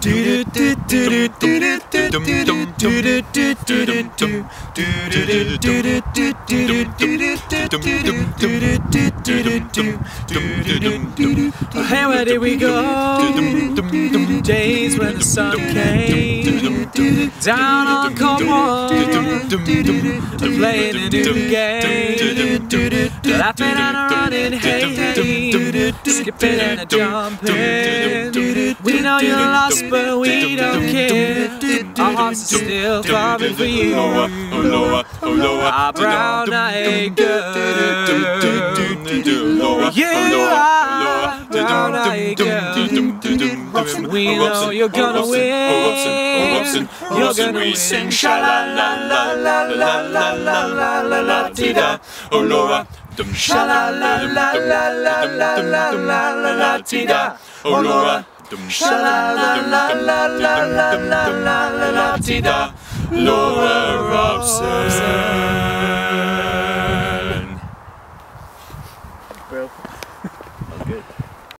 Hey, where did we go? Days when the sun came down on Court One, playing a new game, laughing and running, hey, hey, skipping and jumping. We know you're lost, but we don't care. Our hearts are still throbbing for you. Our brown-eyed girl. You are brown-eyed girl. We know you're gonna win. You're gonna win. Sha la la la la la la la la la la ti da. Oh Laura, Sha la la la la la la la la la la ti da. oh Laura, Laura Robson. Bro, that was good.